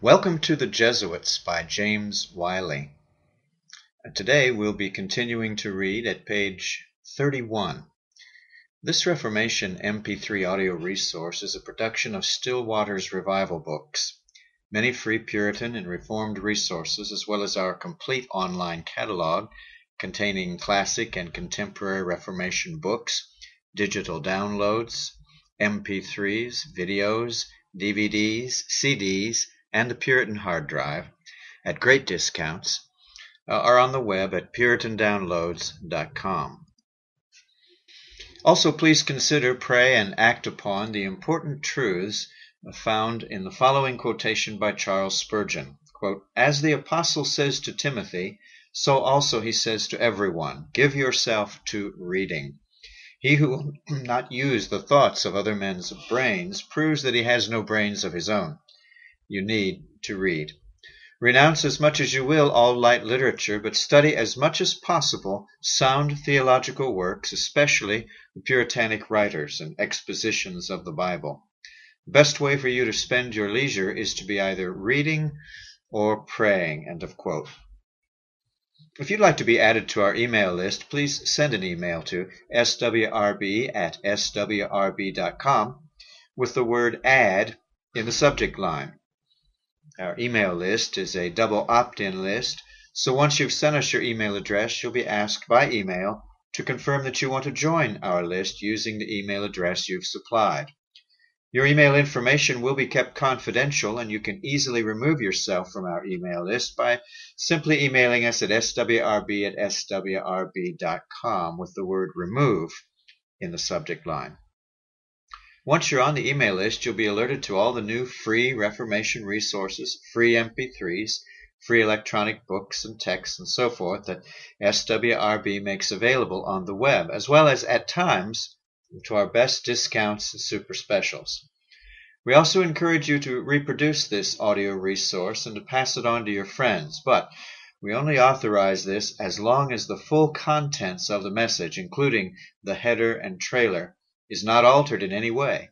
Welcome to the Jesuits by James Wylie. Today we'll be continuing to read at page 31. This Reformation MP3 audio resource is a production of Still Waters Revival Books. Many free Puritan and Reformed resources, as well as our complete online catalog containing classic and contemporary Reformation books, digital downloads, MP3s, videos, DVDs, CDs, and the Puritan hard drive at great discounts uh, are on the web at puritandownloads.com. Also, please consider, pray, and act upon the important truths found in the following quotation by Charles Spurgeon. Quote, As the apostle says to Timothy, so also he says to everyone, give yourself to reading. He who will not use the thoughts of other men's brains proves that he has no brains of his own you need to read. Renounce as much as you will all light literature, but study as much as possible sound theological works, especially the Puritanic writers and expositions of the Bible. The best way for you to spend your leisure is to be either reading or praying. End of quote. If you'd like to be added to our email list, please send an email to swrb at swrb.com with the word add in the subject line. Our email list is a double opt-in list, so once you've sent us your email address, you'll be asked by email to confirm that you want to join our list using the email address you've supplied. Your email information will be kept confidential, and you can easily remove yourself from our email list by simply emailing us at swrb at swrb.com with the word remove in the subject line. Once you're on the email list, you'll be alerted to all the new free Reformation resources, free MP3s, free electronic books and texts and so forth that SWRB makes available on the web, as well as at times to our best discounts and super specials. We also encourage you to reproduce this audio resource and to pass it on to your friends, but we only authorize this as long as the full contents of the message, including the header and trailer, is not altered in any way,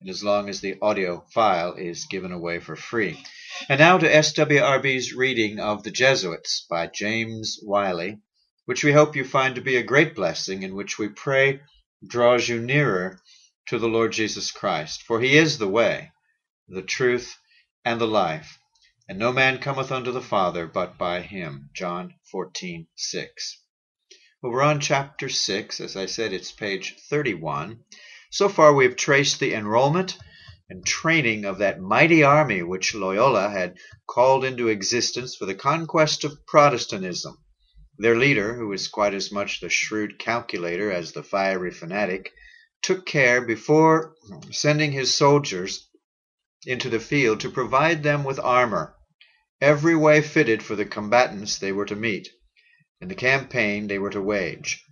and as long as the audio file is given away for free. And now to SWRB's reading of The Jesuits by James Wylie, which we hope you find to be a great blessing, and which we pray draws you nearer to the Lord Jesus Christ. For he is the way, the truth, and the life, and no man cometh unto the Father but by him. John 14, 6. We're on chapter 6. As I said, it's page 31. So far, we've traced the enrollment and training of that mighty army which Loyola had called into existence for the conquest of Protestantism. Their leader, who was quite as much the shrewd calculator as the fiery fanatic, took care before sending his soldiers into the field to provide them with armor, every way fitted for the combatants they were to meet in the campaign they were to wage.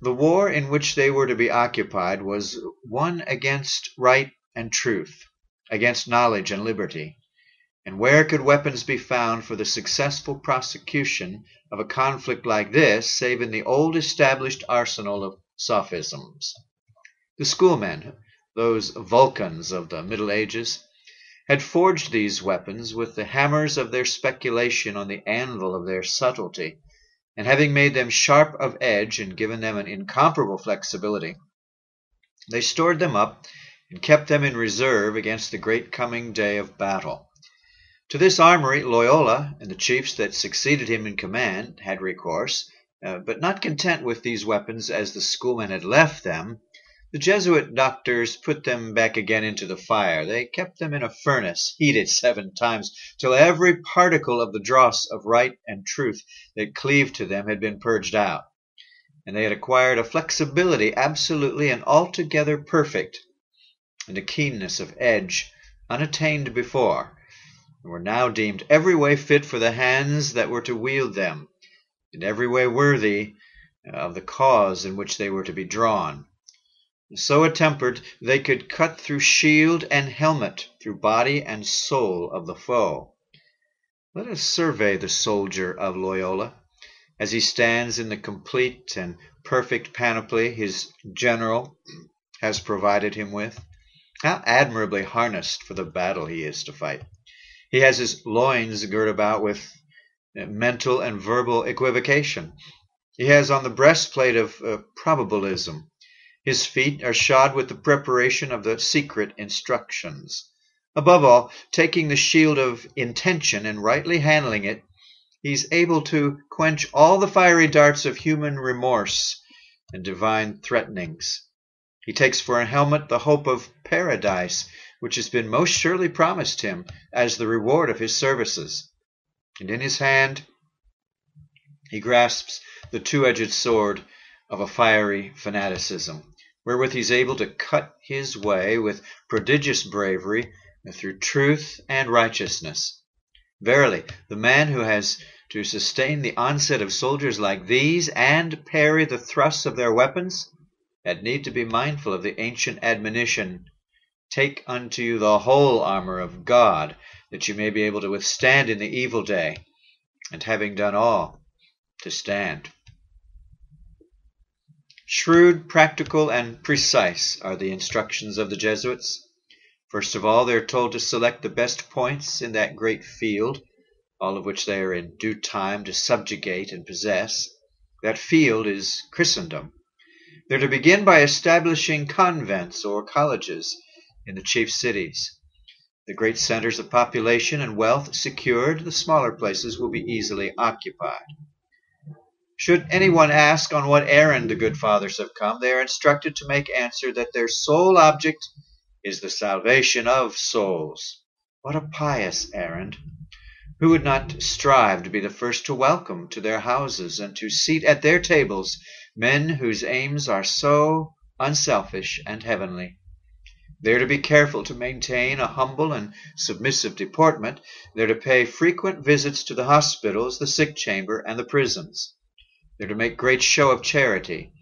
The war in which they were to be occupied was one against right and truth, against knowledge and liberty. And where could weapons be found for the successful prosecution of a conflict like this save in the old established arsenal of sophisms? The schoolmen, those Vulcans of the Middle Ages, had forged these weapons with the hammers of their speculation on the anvil of their subtlety and having made them sharp of edge and given them an incomparable flexibility, they stored them up and kept them in reserve against the great coming day of battle. To this armory Loyola and the chiefs that succeeded him in command had recourse, uh, but not content with these weapons as the schoolmen had left them, the Jesuit doctors put them back again into the fire. They kept them in a furnace, heated seven times, till every particle of the dross of right and truth that cleaved to them had been purged out. And they had acquired a flexibility absolutely and altogether perfect, and a keenness of edge unattained before, and were now deemed every way fit for the hands that were to wield them, and every way worthy of the cause in which they were to be drawn. So attempered, they could cut through shield and helmet, through body and soul of the foe. Let us survey the soldier of Loyola as he stands in the complete and perfect panoply his general has provided him with. How admirably harnessed for the battle he is to fight! He has his loins girt about with mental and verbal equivocation. He has on the breastplate of uh, probabilism. His feet are shod with the preparation of the secret instructions. Above all, taking the shield of intention and rightly handling it, he's able to quench all the fiery darts of human remorse and divine threatenings. He takes for a helmet the hope of paradise, which has been most surely promised him as the reward of his services. And in his hand he grasps the two edged sword of a fiery fanaticism, wherewith he is able to cut his way with prodigious bravery through truth and righteousness. Verily, the man who has to sustain the onset of soldiers like these and parry the thrusts of their weapons had need to be mindful of the ancient admonition Take unto you the whole armor of God, that you may be able to withstand in the evil day, and having done all, to stand. Shrewd, practical, and precise are the instructions of the Jesuits. First of all, they are told to select the best points in that great field, all of which they are in due time to subjugate and possess. That field is Christendom. They're to begin by establishing convents or colleges in the chief cities. The great centers of population and wealth secured, the smaller places will be easily occupied. Should anyone ask on what errand the good fathers have come, they are instructed to make answer that their sole object is the salvation of souls. What a pious errand! Who would not strive to be the first to welcome to their houses and to seat at their tables men whose aims are so unselfish and heavenly? They are to be careful to maintain a humble and submissive deportment. They are to pay frequent visits to the hospitals, the sick chamber, and the prisons. They're to make great show of charity,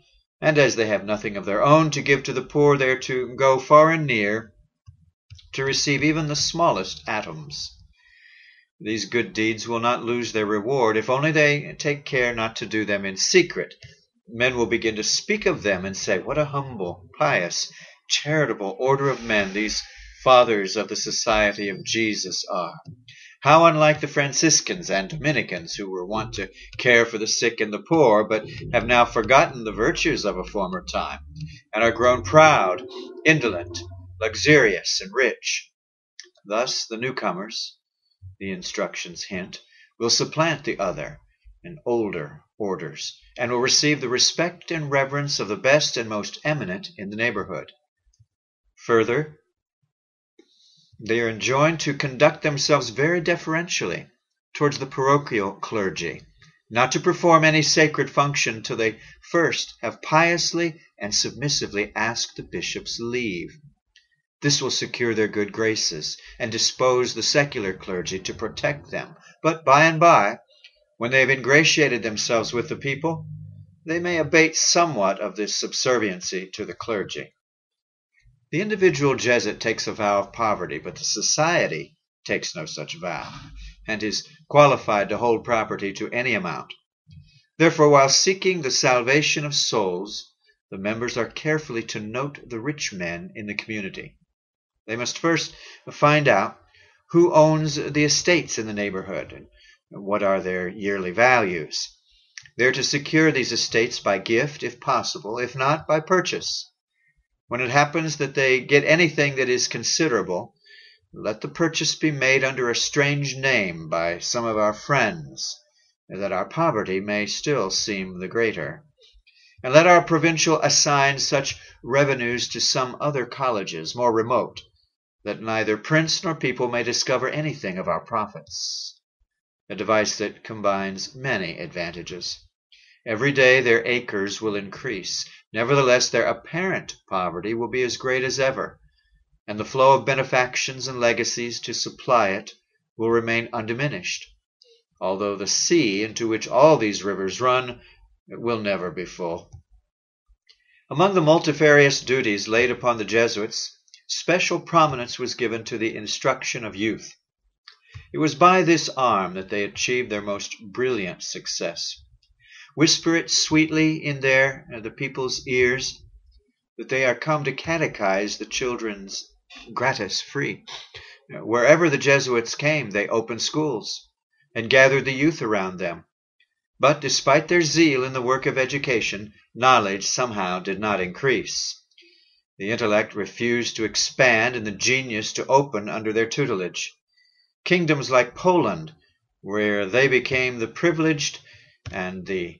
and as they have nothing of their own to give to the poor, they are to go far and near to receive even the smallest atoms. These good deeds will not lose their reward if only they take care not to do them in secret. Men will begin to speak of them and say, What a humble, pious, charitable order of men these fathers of the Society of Jesus are. How unlike the Franciscans and Dominicans, who were wont to care for the sick and the poor, but have now forgotten the virtues of a former time, and are grown proud, indolent, luxurious, and rich. Thus the newcomers, the instructions hint, will supplant the other and older orders, and will receive the respect and reverence of the best and most eminent in the neighborhood. Further, they are enjoined to conduct themselves very deferentially towards the parochial clergy, not to perform any sacred function till they first have piously and submissively asked the bishop's leave. This will secure their good graces and dispose the secular clergy to protect them. But by and by, when they have ingratiated themselves with the people, they may abate somewhat of this subserviency to the clergy. The individual Jesuit takes a vow of poverty, but the society takes no such vow, and is qualified to hold property to any amount. Therefore, while seeking the salvation of souls, the members are carefully to note the rich men in the community. They must first find out who owns the estates in the neighborhood and what are their yearly values. They are to secure these estates by gift, if possible, if not, by purchase. When it happens that they get anything that is considerable, let the purchase be made under a strange name by some of our friends, that our poverty may still seem the greater. And let our provincial assign such revenues to some other colleges, more remote, that neither prince nor people may discover anything of our profits. A device that combines many advantages. Every day their acres will increase. Nevertheless, their apparent poverty will be as great as ever, and the flow of benefactions and legacies to supply it will remain undiminished, although the sea into which all these rivers run will never be full. Among the multifarious duties laid upon the Jesuits, special prominence was given to the instruction of youth. It was by this arm that they achieved their most brilliant success. Whisper it sweetly in their uh, the people's ears that they are come to catechize the children's gratis free. Wherever the Jesuits came, they opened schools and gathered the youth around them. But despite their zeal in the work of education, knowledge somehow did not increase. The intellect refused to expand and the genius to open under their tutelage. Kingdoms like Poland, where they became the privileged and the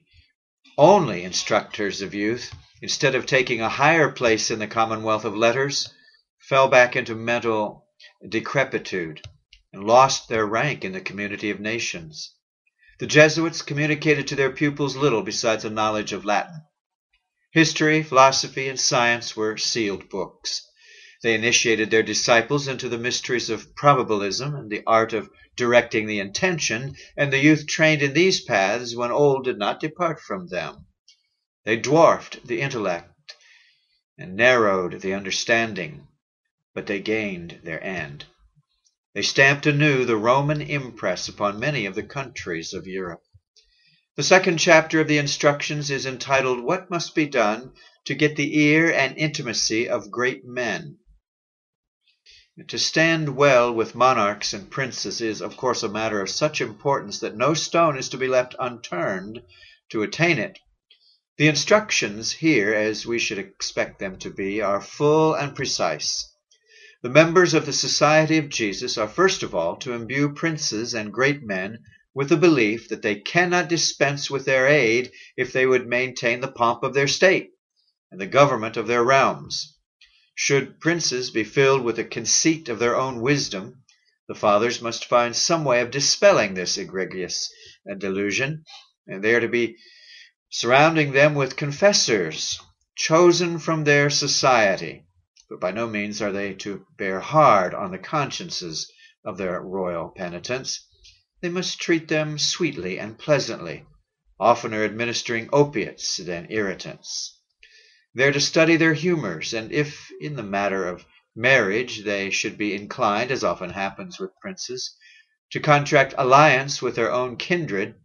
only instructors of youth, instead of taking a higher place in the commonwealth of letters, fell back into mental decrepitude and lost their rank in the community of nations. The Jesuits communicated to their pupils little besides a knowledge of Latin. History, philosophy, and science were sealed books. They initiated their disciples into the mysteries of probabilism and the art of directing the intention, and the youth trained in these paths when old did not depart from them. They dwarfed the intellect and narrowed the understanding, but they gained their end. They stamped anew the Roman impress upon many of the countries of Europe. The second chapter of the instructions is entitled What Must Be Done to Get the Ear and Intimacy of Great Men. To stand well with monarchs and princes is, of course, a matter of such importance that no stone is to be left unturned to attain it. The instructions here, as we should expect them to be, are full and precise. The members of the Society of Jesus are first of all to imbue princes and great men with the belief that they cannot dispense with their aid if they would maintain the pomp of their state and the government of their realms. Should princes be filled with a conceit of their own wisdom, the fathers must find some way of dispelling this egregious uh, delusion, and they are to be surrounding them with confessors chosen from their society but by no means are they to bear hard on the consciences of their royal penitents. They must treat them sweetly and pleasantly, oftener administering opiates than irritants. They are to study their humors, and if in the matter of marriage they should be inclined, as often happens with princes, to contract alliance with their own kindred,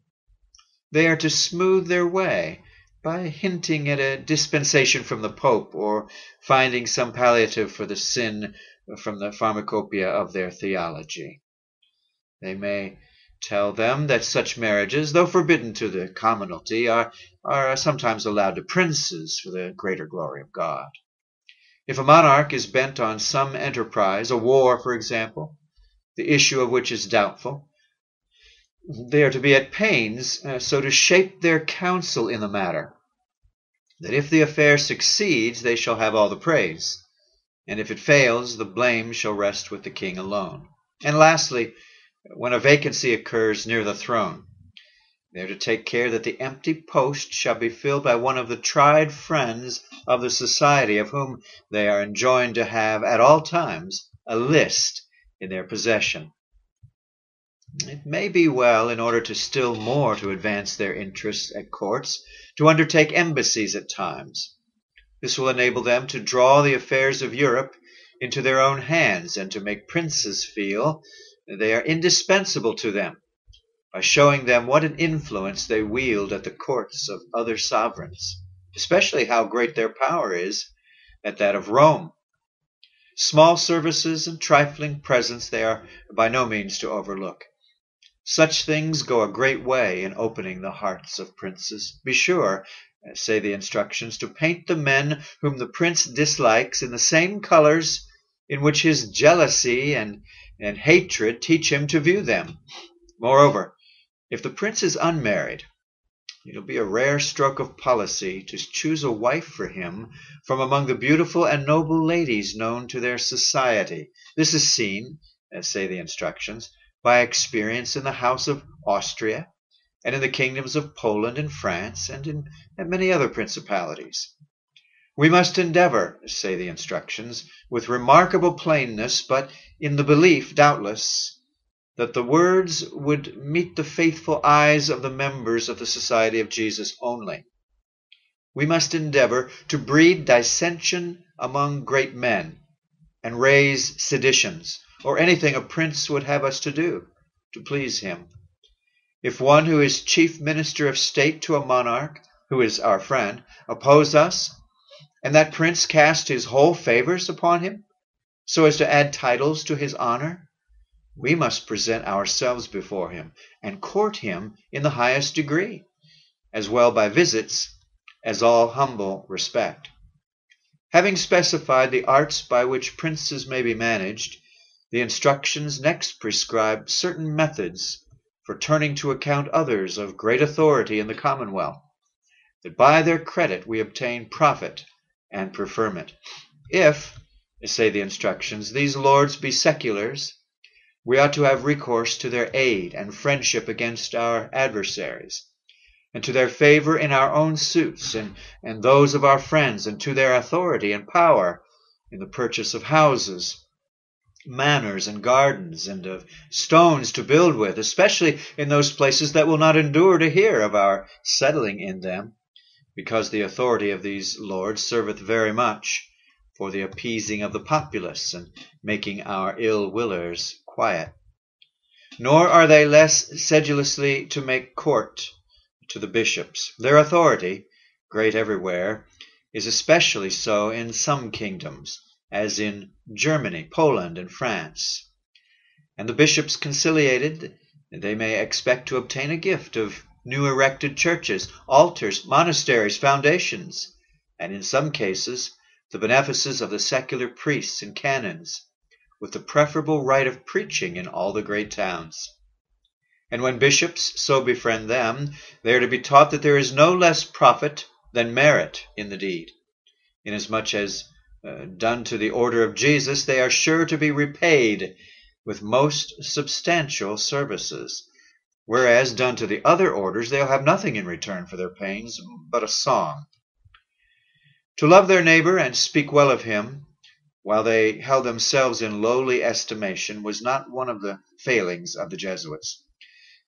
they are to smooth their way by hinting at a dispensation from the Pope or finding some palliative for the sin from the pharmacopoeia of their theology. They may tell them that such marriages, though forbidden to the commonalty, are, are sometimes allowed to princes for the greater glory of God. If a monarch is bent on some enterprise, a war, for example, the issue of which is doubtful, they are to be at pains uh, so to shape their counsel in the matter that if the affair succeeds they shall have all the praise, and if it fails the blame shall rest with the king alone. And lastly, when a vacancy occurs near the throne, they are to take care that the empty post shall be filled by one of the tried friends of the society, of whom they are enjoined to have at all times a list in their possession. It may be well, in order to still more to advance their interests at courts, to undertake embassies at times. This will enable them to draw the affairs of Europe into their own hands and to make princes feel they are indispensable to them by showing them what an influence they wield at the courts of other sovereigns, especially how great their power is at that of Rome. Small services and trifling presents they are by no means to overlook. Such things go a great way in opening the hearts of princes. Be sure, say the instructions, to paint the men whom the prince dislikes in the same colors in which his jealousy and, and hatred teach him to view them. Moreover, if the prince is unmarried, it will be a rare stroke of policy to choose a wife for him from among the beautiful and noble ladies known to their society. This is seen, as say the instructions, by experience in the House of Austria, and in the kingdoms of Poland and France, and in and many other principalities. We must endeavor, say the instructions, with remarkable plainness, but in the belief, doubtless, that the words would meet the faithful eyes of the members of the Society of Jesus only. We must endeavor to breed dissension among great men, and raise seditions, or anything a prince would have us to do to please him. If one who is chief minister of state to a monarch, who is our friend, oppose us, and that prince cast his whole favors upon him, so as to add titles to his honor, we must present ourselves before him and court him in the highest degree, as well by visits as all humble respect. Having specified the arts by which princes may be managed, the instructions next prescribe certain methods for turning to account others of great authority in the commonwealth, that by their credit we obtain profit and preferment. If, say the instructions, these lords be seculars, we ought to have recourse to their aid and friendship against our adversaries, and to their favor in our own suits and, and those of our friends, and to their authority and power in the purchase of houses, manors, and gardens, and of stones to build with, especially in those places that will not endure to hear of our settling in them, because the authority of these lords serveth very much for the appeasing of the populace and making our ill willers quiet. Nor are they less sedulously to make court to the bishops. Their authority, great everywhere, is especially so in some kingdoms, as in Germany, Poland, and France. And the bishops conciliated, they may expect to obtain a gift of new erected churches, altars, monasteries, foundations, and in some cases the benefices of the secular priests and canons with the preferable right of preaching in all the great towns. And when bishops so befriend them, they are to be taught that there is no less profit than merit in the deed, inasmuch as uh, done to the order of Jesus, they are sure to be repaid with most substantial services, whereas done to the other orders, they'll have nothing in return for their pains but a song. To love their neighbor and speak well of him while they held themselves in lowly estimation, was not one of the failings of the Jesuits.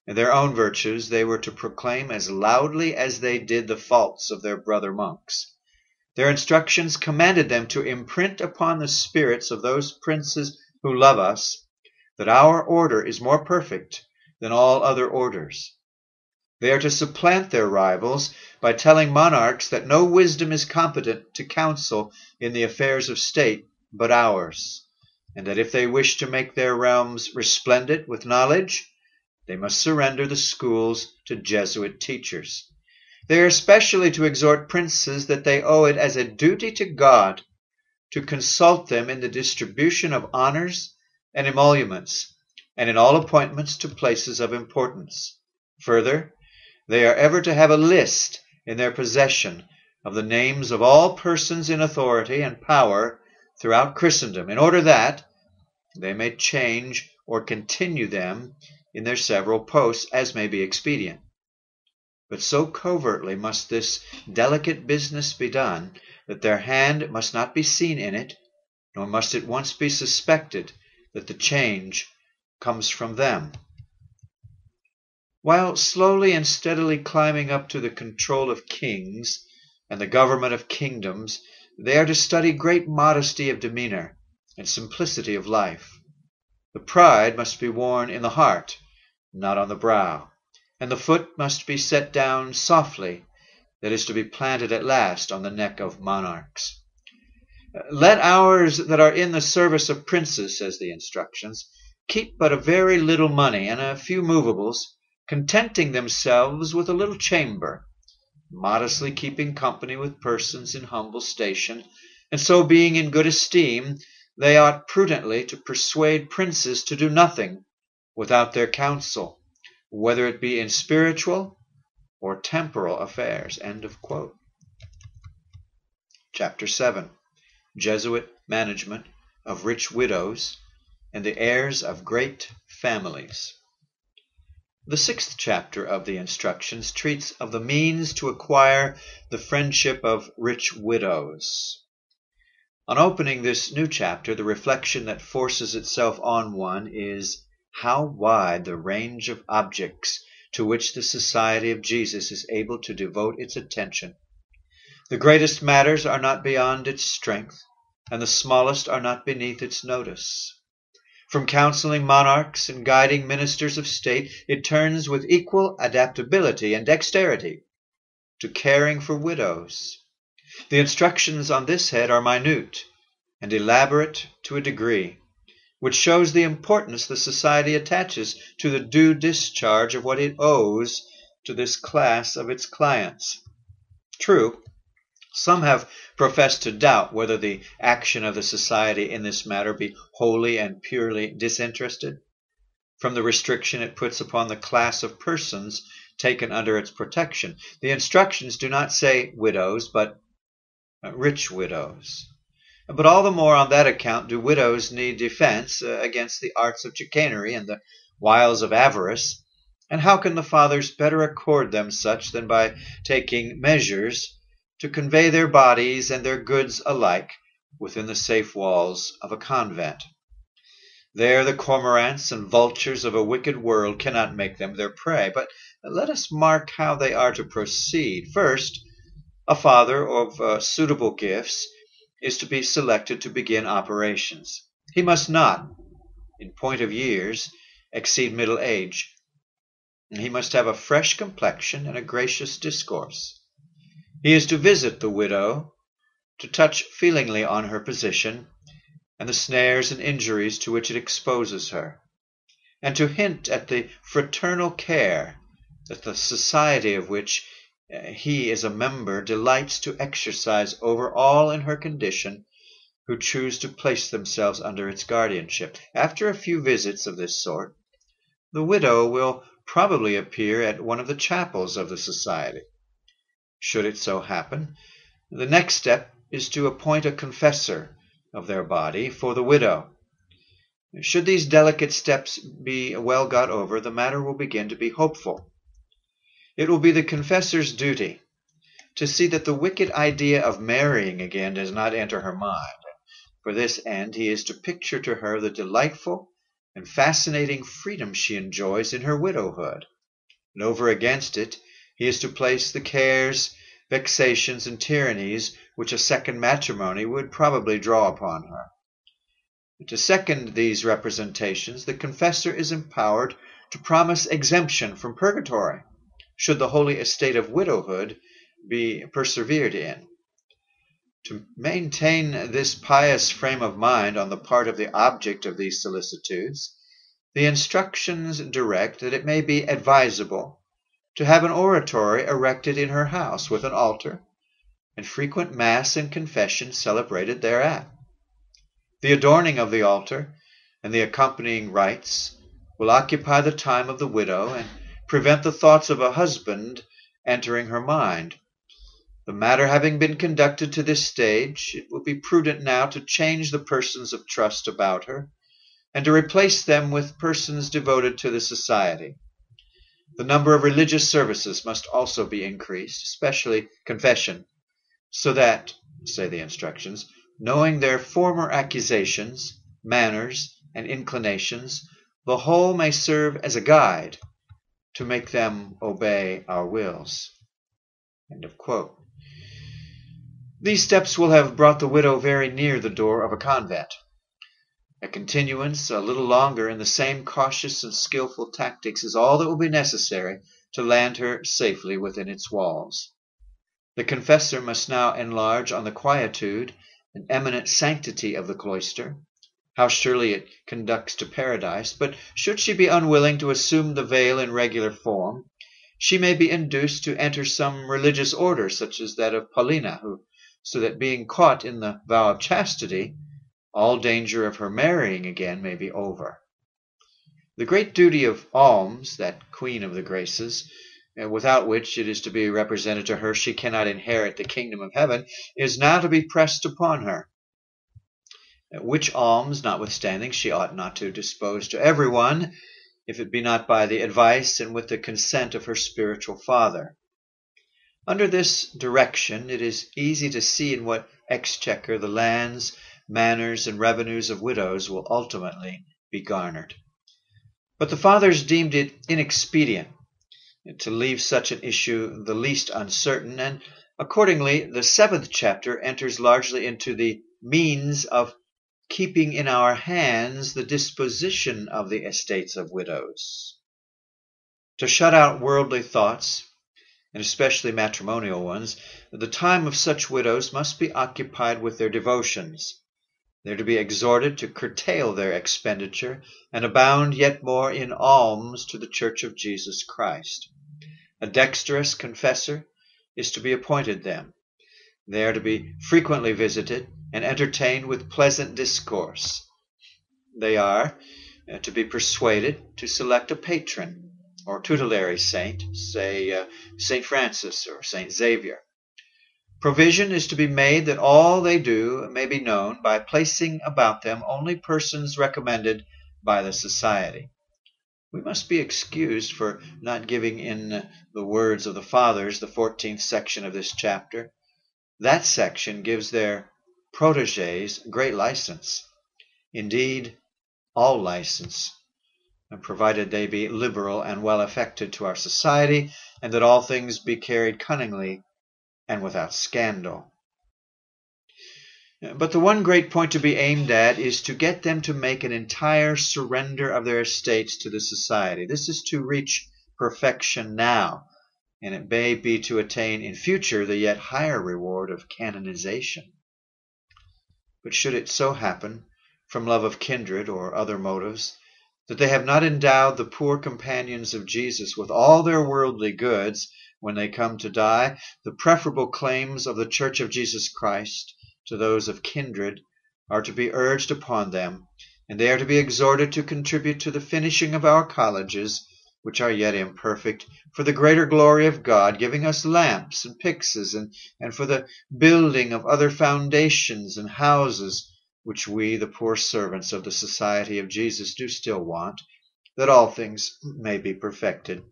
In their own virtues they were to proclaim as loudly as they did the faults of their brother monks. Their instructions commanded them to imprint upon the spirits of those princes who love us that our order is more perfect than all other orders. They are to supplant their rivals by telling monarchs that no wisdom is competent to counsel in the affairs of state but ours, and that if they wish to make their realms resplendent with knowledge, they must surrender the schools to Jesuit teachers. They are especially to exhort princes that they owe it as a duty to God to consult them in the distribution of honors and emoluments, and in all appointments to places of importance. Further, they are ever to have a list in their possession of the names of all persons in authority and power throughout Christendom, in order that they may change or continue them in their several posts as may be expedient. But so covertly must this delicate business be done that their hand must not be seen in it, nor must it once be suspected that the change comes from them. While slowly and steadily climbing up to the control of kings and the government of kingdoms, they are to study great modesty of demeanor and simplicity of life. The pride must be worn in the heart, not on the brow, and the foot must be set down softly that is to be planted at last on the neck of monarchs. Let ours that are in the service of princes, says the instructions, keep but a very little money and a few movables, contenting themselves with a little chamber modestly keeping company with persons in humble station, and so being in good esteem, they ought prudently to persuade princes to do nothing without their counsel, whether it be in spiritual or temporal affairs. End of quote. Chapter 7 Jesuit Management of Rich Widows and the Heirs of Great Families. The sixth chapter of the instructions treats of the means to acquire the friendship of rich widows. On opening this new chapter, the reflection that forces itself on one is how wide the range of objects to which the Society of Jesus is able to devote its attention. The greatest matters are not beyond its strength, and the smallest are not beneath its notice. From counseling monarchs and guiding ministers of state, it turns with equal adaptability and dexterity to caring for widows. The instructions on this head are minute and elaborate to a degree. which shows the importance the society attaches to the due discharge of what it owes to this class of its clients. True, some have professed to doubt whether the action of the society in this matter be wholly and purely disinterested, from the restriction it puts upon the class of persons taken under its protection. The instructions do not say widows, but rich widows. But all the more on that account do widows need defense uh, against the arts of chicanery and the wiles of avarice. And how can the fathers better accord them such than by taking measures to convey their bodies and their goods alike within the safe walls of a convent. There the cormorants and vultures of a wicked world cannot make them their prey. But let us mark how they are to proceed. First, a father of uh, suitable gifts is to be selected to begin operations. He must not, in point of years, exceed middle age. He must have a fresh complexion and a gracious discourse. He is to visit the widow, to touch feelingly on her position, and the snares and injuries to which it exposes her, and to hint at the fraternal care that the society of which eh, he is a member delights to exercise over all in her condition who choose to place themselves under its guardianship. After a few visits of this sort, the widow will probably appear at one of the chapels of the society. Should it so happen, the next step is to appoint a confessor of their body for the widow. Should these delicate steps be well got over, the matter will begin to be hopeful. It will be the confessor's duty to see that the wicked idea of marrying again does not enter her mind. For this end, he is to picture to her the delightful and fascinating freedom she enjoys in her widowhood. And over against it, he is to place the cares, vexations, and tyrannies which a second matrimony would probably draw upon her. To second these representations, the confessor is empowered to promise exemption from purgatory, should the holy estate of widowhood be persevered in. To maintain this pious frame of mind on the part of the object of these solicitudes, the instructions direct that it may be advisable to have an oratory erected in her house with an altar, and frequent mass and confession celebrated thereat. The adorning of the altar and the accompanying rites will occupy the time of the widow and prevent the thoughts of a husband entering her mind. The matter having been conducted to this stage, it will be prudent now to change the persons of trust about her, and to replace them with persons devoted to the society. The number of religious services must also be increased, especially confession, so that, say the instructions, knowing their former accusations, manners, and inclinations, the whole may serve as a guide to make them obey our wills. These steps will have brought the widow very near the door of a convent. A continuance a little longer in the same cautious and skilful tactics is all that will be necessary to land her safely within its walls. The confessor must now enlarge on the quietude and eminent sanctity of the cloister, how surely it conducts to paradise, but should she be unwilling to assume the veil in regular form, she may be induced to enter some religious order, such as that of Paulina, who, so that being caught in the vow of chastity, all danger of her marrying again may be over. The great duty of alms, that queen of the graces, uh, without which it is to be represented to her she cannot inherit the kingdom of heaven, is now to be pressed upon her. Uh, which alms, notwithstanding, she ought not to dispose to every one, if it be not by the advice and with the consent of her spiritual father. Under this direction, it is easy to see in what exchequer the lands manors, and revenues of widows will ultimately be garnered. But the fathers deemed it inexpedient to leave such an issue the least uncertain, and accordingly the seventh chapter enters largely into the means of keeping in our hands the disposition of the estates of widows. To shut out worldly thoughts, and especially matrimonial ones, the time of such widows must be occupied with their devotions They are to be exhorted to curtail their expenditure and abound yet more in alms to the Church of Jesus Christ. A dexterous confessor is to be appointed them. They are to be frequently visited and entertained with pleasant discourse. They are uh, to be persuaded to select a patron or tutelary saint, say uh, St. Francis or St. Xavier. Provision is to be made that all they do may be known by placing about them only persons recommended by the society. We must be excused for not giving in the words of the Fathers the 14th section of this chapter. That section gives their proteges great license. Indeed, all license provided they be liberal and well affected to our society, and that all things be carried cunningly and without scandal. But the one great point to be aimed at is to get them to make an entire surrender of their estates to the society. This is to reach perfection now, and it may be to attain in future the yet higher reward of canonization. But should it so happen, from love of kindred or other motives, that they have not endowed the poor companions of Jesus with all their worldly goods when they come to die, the preferable claims of the Church of Jesus Christ to those of kindred are to be urged upon them, and they are to be exhorted to contribute to the finishing of our colleges, which are yet imperfect, for the greater glory of God, giving us lamps and pyxes, and, and for the building of other foundations and houses which we, the poor servants of the society of Jesus, do still want, that all things may be perfected.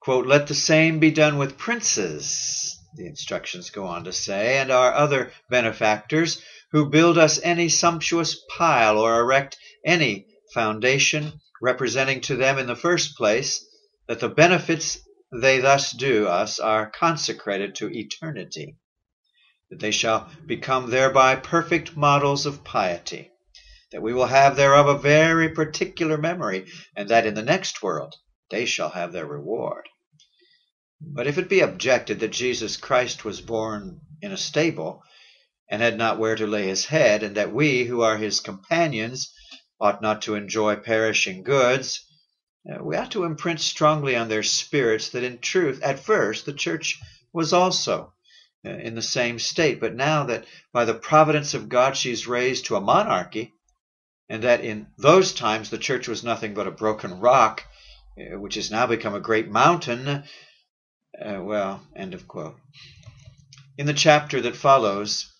Quote, Let the same be done with princes, the instructions go on to say, and our other benefactors who build us any sumptuous pile or erect any foundation, representing to them in the first place that the benefits they thus do us are consecrated to eternity that they shall become thereby perfect models of piety, that we will have thereof a very particular memory, and that in the next world they shall have their reward. But if it be objected that Jesus Christ was born in a stable, and had not where to lay his head, and that we, who are his companions, ought not to enjoy perishing goods, uh, we ought to imprint strongly on their spirits that in truth, at first, the church was also uh, in the same state. But now that by the providence of God she's raised to a monarchy, and that in those times the church was nothing but a broken rock, uh, which has now become a great mountain, uh, well, end of quote. In the chapter that follows,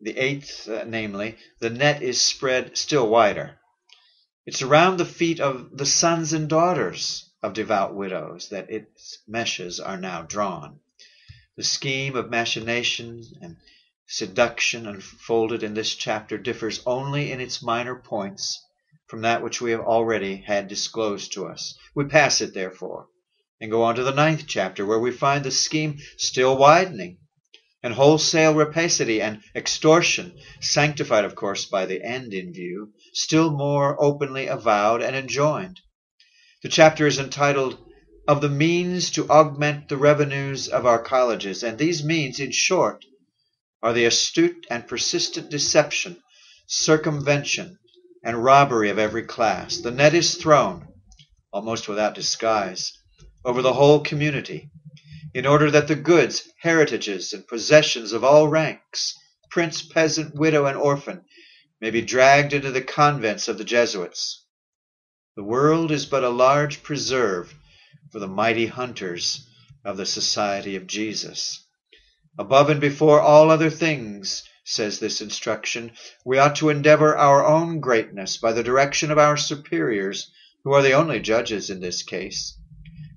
the eighth, uh, namely, the net is spread still wider. It's around the feet of the sons and daughters of devout widows that its meshes are now drawn. The scheme of machination and seduction unfolded in this chapter differs only in its minor points from that which we have already had disclosed to us. We pass it, therefore, and go on to the ninth chapter, where we find the scheme still widening, and wholesale rapacity and extortion, sanctified, of course, by the end in view, still more openly avowed and enjoined. The chapter is entitled of the means to augment the revenues of our colleges, and these means, in short, are the astute and persistent deception, circumvention, and robbery of every class. The net is thrown, almost without disguise, over the whole community, in order that the goods, heritages, and possessions of all ranks, prince, peasant, widow, and orphan, may be dragged into the convents of the Jesuits. The world is but a large preserve for the mighty hunters of the Society of Jesus. Above and before all other things, says this instruction, we ought to endeavor our own greatness by the direction of our superiors, who are the only judges in this case,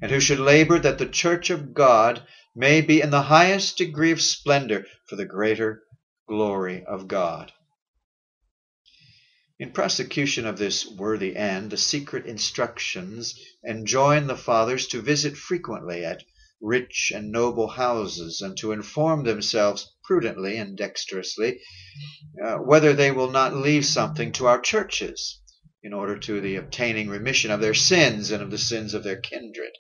and who should labor that the church of God may be in the highest degree of splendor for the greater glory of God. In prosecution of this worthy end, the secret instructions enjoin the fathers to visit frequently at rich and noble houses, and to inform themselves prudently and dexterously uh, whether they will not leave something to our churches in order to the obtaining remission of their sins and of the sins of their kindred.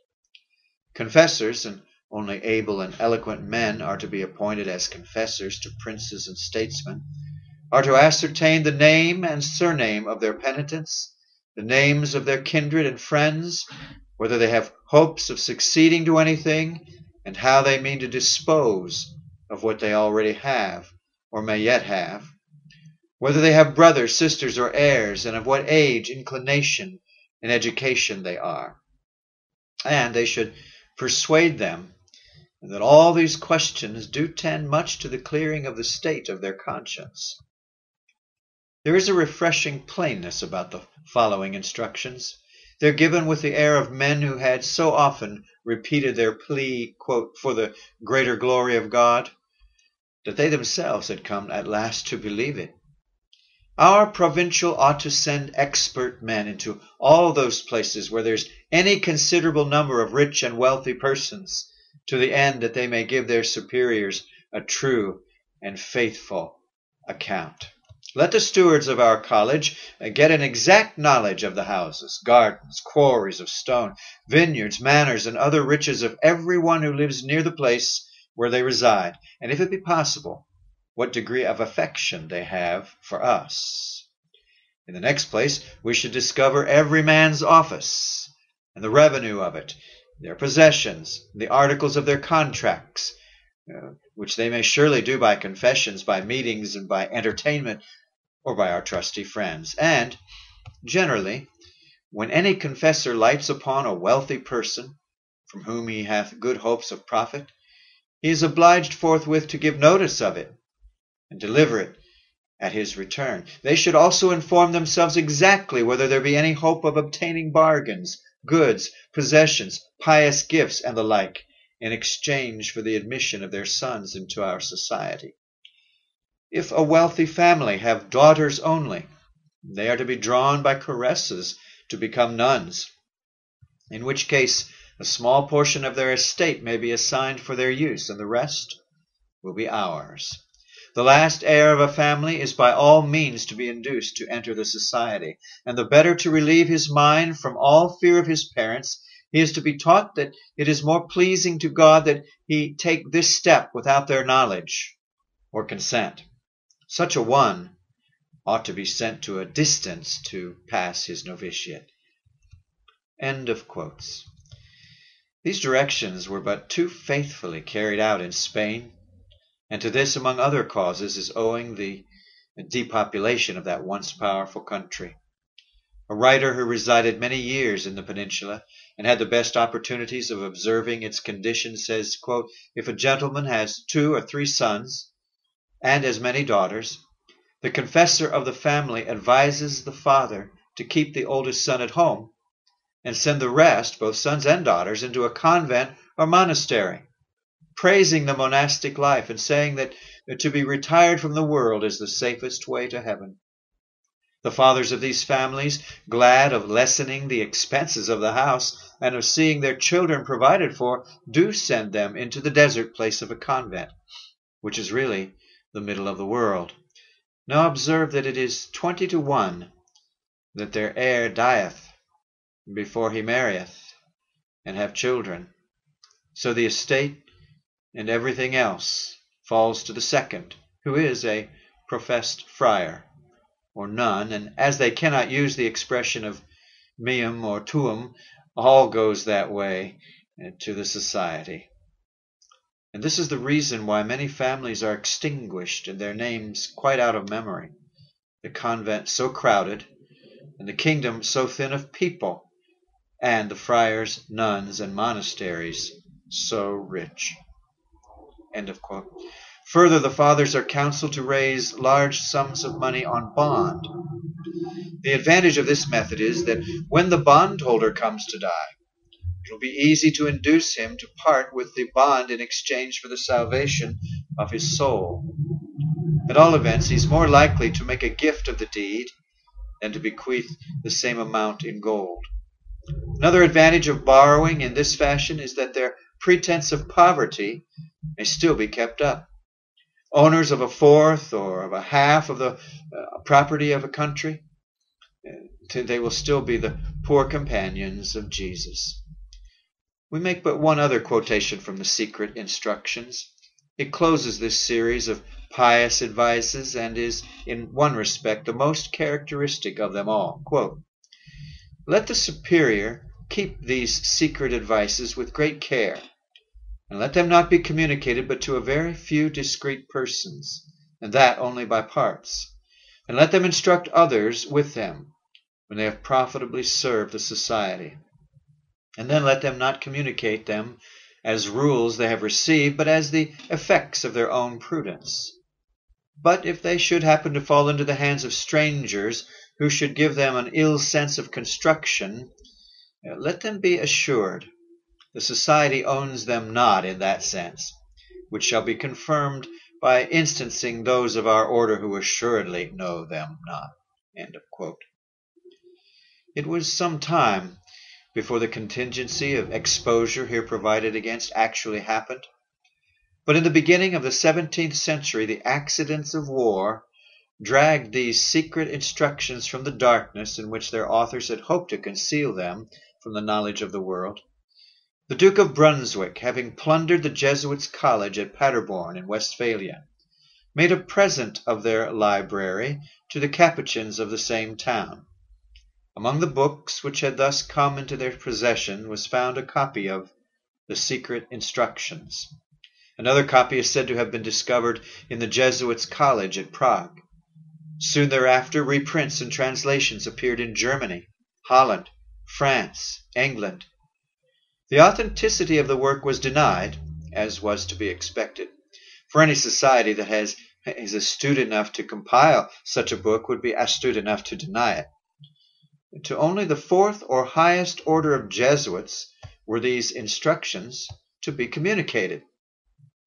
Confessors and only able and eloquent men are to be appointed as confessors to princes and statesmen are to ascertain the name and surname of their penitents, the names of their kindred and friends, whether they have hopes of succeeding to anything, and how they mean to dispose of what they already have or may yet have, whether they have brothers, sisters, or heirs, and of what age, inclination, and education they are. And they should persuade them that all these questions do tend much to the clearing of the state of their conscience. There is a refreshing plainness about the following instructions. They're given with the air of men who had so often repeated their plea, quote, for the greater glory of God, that they themselves had come at last to believe it. Our provincial ought to send expert men into all those places where there's any considerable number of rich and wealthy persons, to the end that they may give their superiors a true and faithful account. Let the stewards of our college get an exact knowledge of the houses, gardens, quarries of stone, vineyards, manors, and other riches of every one who lives near the place where they reside, and if it be possible, what degree of affection they have for us. In the next place, we should discover every man's office, and the revenue of it, their possessions, the articles of their contracts, uh, which they may surely do by confessions, by meetings, and by entertainment, or by our trusty friends. And, generally, when any confessor lights upon a wealthy person, from whom he hath good hopes of profit, he is obliged forthwith to give notice of it and deliver it at his return. They should also inform themselves exactly whether there be any hope of obtaining bargains, goods, possessions, pious gifts, and the like, in exchange for the admission of their sons into our society. If a wealthy family have daughters only, they are to be drawn by caresses to become nuns, in which case a small portion of their estate may be assigned for their use, and the rest will be ours. The last heir of a family is by all means to be induced to enter the society, and the better to relieve his mind from all fear of his parents, he is to be taught that it is more pleasing to God that he take this step without their knowledge or consent. Such a one ought to be sent to a distance to pass his novitiate. End of quotes. These directions were but too faithfully carried out in Spain and to this, among other causes, is owing the depopulation of that once powerful country. A writer who resided many years in the peninsula and had the best opportunities of observing its condition says, quote, If a gentleman has two or three sons and as many daughters, the confessor of the family advises the father to keep the oldest son at home and send the rest, both sons and daughters, into a convent or monastery praising the monastic life and saying that to be retired from the world is the safest way to heaven. The fathers of these families, glad of lessening the expenses of the house and of seeing their children provided for, do send them into the desert place of a convent, which is really the middle of the world. Now observe that it is twenty to one that their heir dieth before he marrieth and have children. So the estate and everything else falls to the second, who is a professed friar or nun, and as they cannot use the expression of meum or tuum, all goes that way uh, to the society. And this is the reason why many families are extinguished and their names quite out of memory. The convent so crowded, and the kingdom so thin of people, and the friars, nuns, and monasteries so rich. End of quote. Further, the fathers are counseled to raise large sums of money on bond. The advantage of this method is that when the bondholder comes to die, it will be easy to induce him to part with the bond in exchange for the salvation of his soul. At all events, he is more likely to make a gift of the deed than to bequeath the same amount in gold. Another advantage of borrowing in this fashion is that their pretense of poverty may still be kept up. Owners of a fourth or of a half of the uh, property of a country, uh, they will still be the poor companions of Jesus. We make but one other quotation from the secret instructions. It closes this series of pious advices and is, in one respect, the most characteristic of them all. Quote, Let the superior keep these secret advices with great care, and let them not be communicated but to a very few discreet persons, and that only by parts. And let them instruct others with them, when they have profitably served the society. And then let them not communicate them as rules they have received, but as the effects of their own prudence. But if they should happen to fall into the hands of strangers who should give them an ill sense of construction, let them be assured the society owns them not in that sense, which shall be confirmed by instancing those of our order who assuredly know them not. It was some time before the contingency of exposure here provided against actually happened. But in the beginning of the seventeenth century the accidents of war dragged these secret instructions from the darkness in which their authors had hoped to conceal them from the knowledge of the world. The Duke of Brunswick, having plundered the Jesuits' college at Paderborn in Westphalia, made a present of their library to the Capuchins of the same town. Among the books which had thus come into their possession was found a copy of the Secret Instructions. Another copy is said to have been discovered in the Jesuits' college at Prague. Soon thereafter, reprints and translations appeared in Germany, Holland, France, England. The authenticity of the work was denied, as was to be expected, for any society that has is astute enough to compile such a book would be astute enough to deny it. To only the fourth or highest order of Jesuits were these instructions to be communicated.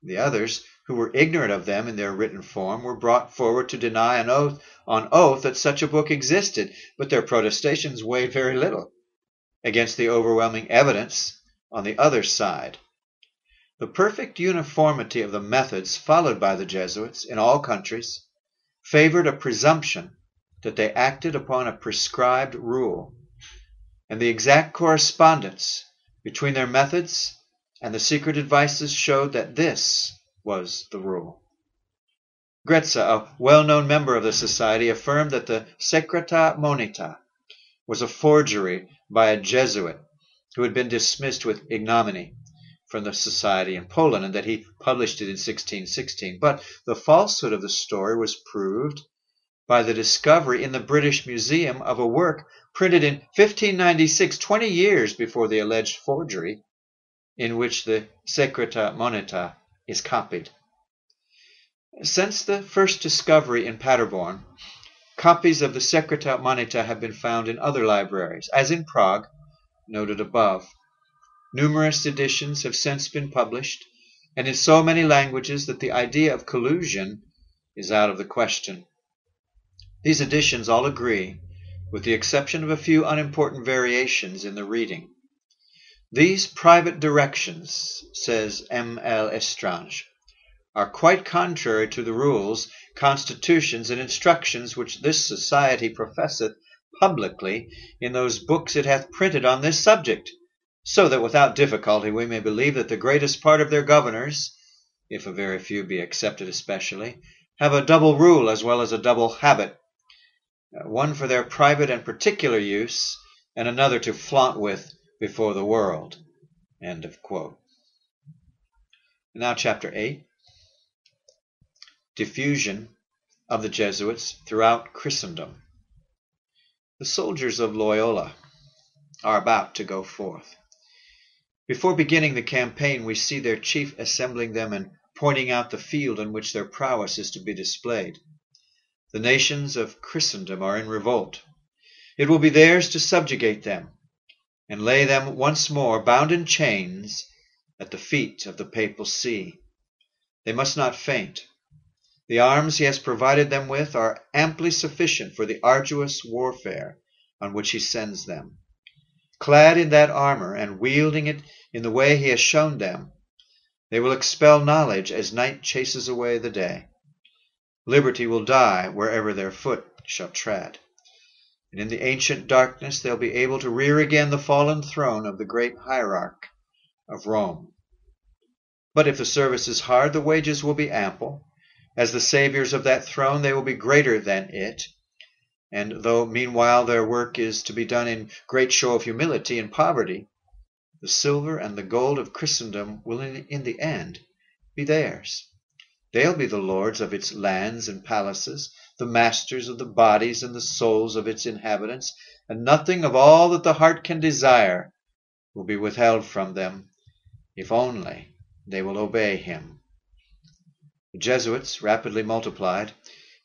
The others, who were ignorant of them in their written form, were brought forward to deny an oath, on oath that such a book existed, but their protestations weighed very little against the overwhelming evidence on the other side. The perfect uniformity of the methods followed by the Jesuits in all countries favored a presumption that they acted upon a prescribed rule, and the exact correspondence between their methods and the secret advices showed that this was the rule. Gretze, a well known member of the society, affirmed that the Secreta Monita was a forgery by a Jesuit who had been dismissed with ignominy from the society in Poland, and that he published it in 1616. But the falsehood of the story was proved by the discovery in the British Museum of a work printed in 1596, 20 years before the alleged forgery, in which the Secreta Monita is copied. Since the first discovery in Paderborn, copies of the Secreta Monita have been found in other libraries, as in Prague, noted above. Numerous editions have since been published, and in so many languages that the idea of collusion is out of the question. These editions all agree, with the exception of a few unimportant variations in the reading. These private directions, says M. L'Estrange, are quite contrary to the rules, constitutions, and instructions which this society professeth publicly in those books it hath printed on this subject, so that without difficulty we may believe that the greatest part of their governors, if a very few be excepted especially, have a double rule as well as a double habit uh, one for their private and particular use, and another to flaunt with before the world. Now, chapter 8 Diffusion of the Jesuits throughout Christendom. The soldiers of Loyola are about to go forth. Before beginning the campaign, we see their chief assembling them and pointing out the field on which their prowess is to be displayed. The nations of Christendom are in revolt. It will be theirs to subjugate them and lay them once more bound in chains at the feet of the papal see. They must not faint. The arms he has provided them with are amply sufficient for the arduous warfare on which he sends them. Clad in that armor and wielding it in the way he has shown them, they will expel knowledge as night chases away the day. Liberty will die wherever their foot shall tread. And in the ancient darkness they'll be able to rear again the fallen throne of the great hierarch of Rome. But if the service is hard, the wages will be ample. As the saviors of that throne, they will be greater than it. And though meanwhile their work is to be done in great show of humility and poverty, the silver and the gold of Christendom will in the end be theirs. They'll be the lords of its lands and palaces, the masters of the bodies and the souls of its inhabitants, and nothing of all that the heart can desire will be withheld from them, if only they will obey him. Jesuits rapidly multiplied,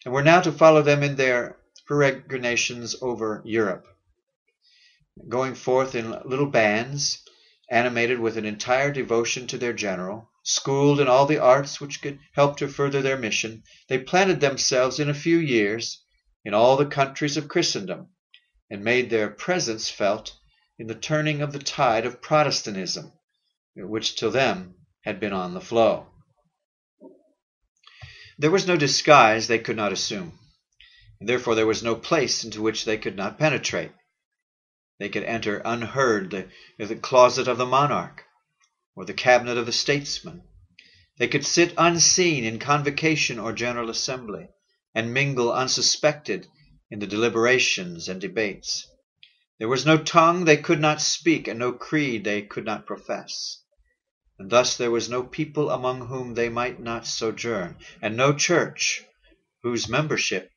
and were now to follow them in their peregrinations over Europe, going forth in little bands, animated with an entire devotion to their general, schooled in all the arts which could help to further their mission, they planted themselves in a few years in all the countries of Christendom, and made their presence felt in the turning of the tide of Protestantism, which till then had been on the flow. There was no disguise they could not assume, and therefore there was no place into which they could not penetrate. They could enter unheard the, the closet of the monarch, or the cabinet of the statesman. They could sit unseen in convocation or general assembly, and mingle unsuspected in the deliberations and debates. There was no tongue they could not speak, and no creed they could not profess. And thus there was no people among whom they might not sojourn, and no church whose membership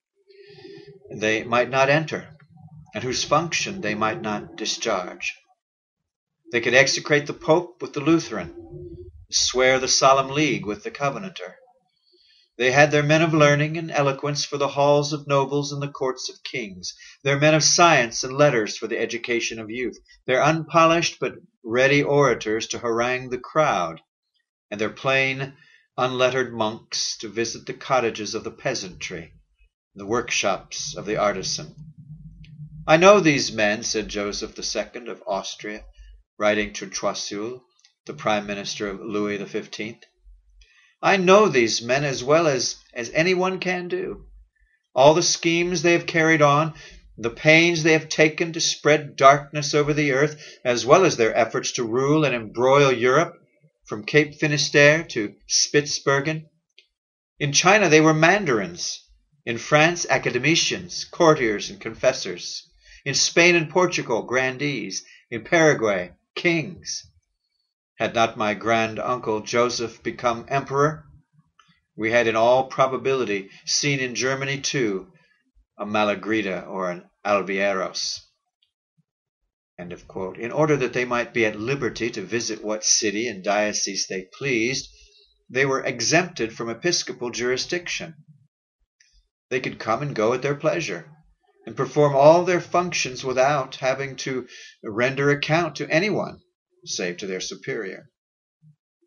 they might not enter, and whose function they might not discharge. They could execrate the Pope with the Lutheran, swear the solemn league with the Covenanter. They had their men of learning and eloquence for the halls of nobles and the courts of kings, their men of science and letters for the education of youth, their unpolished but ready orators to harangue the crowd, and their plain, unlettered monks to visit the cottages of the peasantry, and the workshops of the artisan. I know these men, said Joseph II of Austria, writing to Choiseul, the prime minister of Louis XV. I know these men as well as, as any one can do. All the schemes they have carried on, the pains they have taken to spread darkness over the earth, as well as their efforts to rule and embroil Europe from Cape Finisterre to Spitzbergen. In China they were mandarins. In France, academicians, courtiers, and confessors. In Spain and Portugal, grandees. In Paraguay, kings. Had not my grand uncle Joseph become emperor, we had in all probability seen in Germany too a Malagrida or an Alvieros. In order that they might be at liberty to visit what city and diocese they pleased, they were exempted from episcopal jurisdiction. They could come and go at their pleasure, and perform all their functions without having to render account to anyone save to their superior.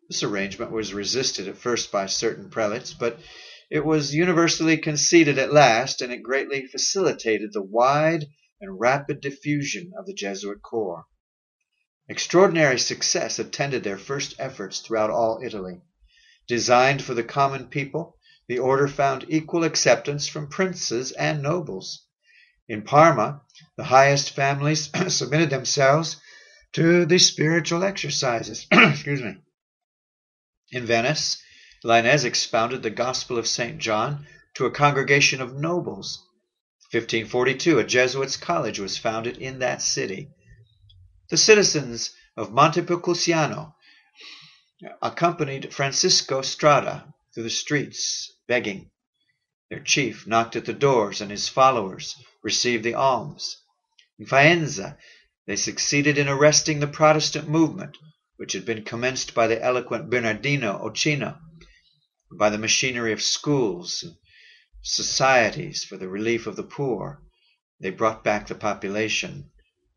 This arrangement was resisted at first by certain prelates, but it was universally conceded at last, and it greatly facilitated the wide and rapid diffusion of the Jesuit corps. Extraordinary success attended their first efforts throughout all Italy. Designed for the common people, the order found equal acceptance from princes and nobles. In Parma, the highest families submitted themselves to the spiritual exercises. Excuse me. In Venice, Lainez expounded the Gospel of St. John to a congregation of nobles. 1542, a Jesuits' college was founded in that city. The citizens of Montepulciano accompanied Francisco Strada through the streets, begging. Their chief knocked at the doors, and his followers received the alms. In Faenza, they succeeded in arresting the Protestant movement, which had been commenced by the eloquent Bernardino Ochino, by the machinery of schools and societies for the relief of the poor. They brought back the population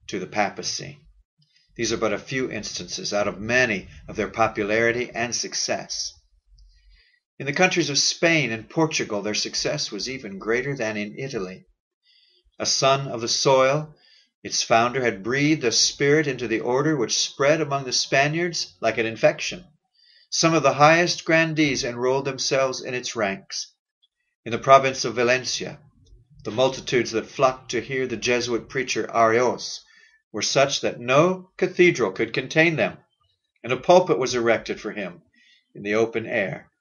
to the papacy. These are but a few instances out of many of their popularity and success. In the countries of Spain and Portugal, their success was even greater than in Italy. A son of the soil, its founder had breathed a spirit into the order which spread among the Spaniards like an infection. Some of the highest grandees enrolled themselves in its ranks. In the province of Valencia, the multitudes that flocked to hear the Jesuit preacher Araoz were such that no cathedral could contain them, and a pulpit was erected for him, in the open air.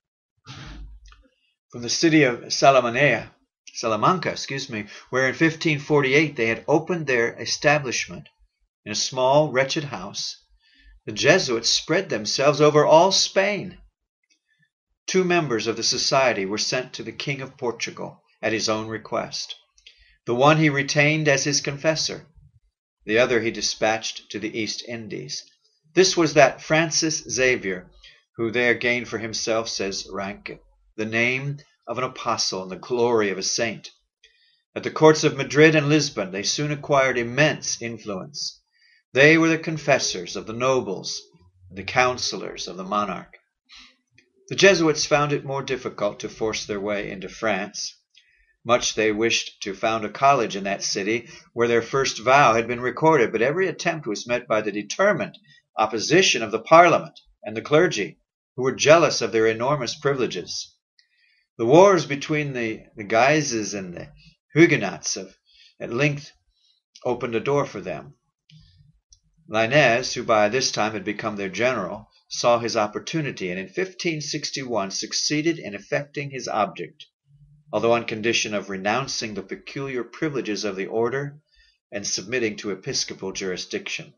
From the city of Salamanca, Salamanca, excuse me, where in 1548 they had opened their establishment in a small, wretched house, the Jesuits spread themselves over all Spain. Two members of the society were sent to the King of Portugal at his own request. The one he retained as his confessor, the other he dispatched to the East Indies. This was that Francis Xavier, who there gained for himself, says Ranke, the name of an apostle and the glory of a saint. At the courts of Madrid and Lisbon they soon acquired immense influence. They were the confessors of the nobles and the counselors of the monarch. The Jesuits found it more difficult to force their way into France. Much they wished to found a college in that city where their first vow had been recorded, but every attempt was met by the determined opposition of the Parliament and the clergy, who were jealous of their enormous privileges. The wars between the, the Guises and the Huguenots have at length opened a door for them. Lainez, who by this time had become their general, saw his opportunity, and in 1561 succeeded in effecting his object, although on condition of renouncing the peculiar privileges of the order and submitting to episcopal jurisdiction.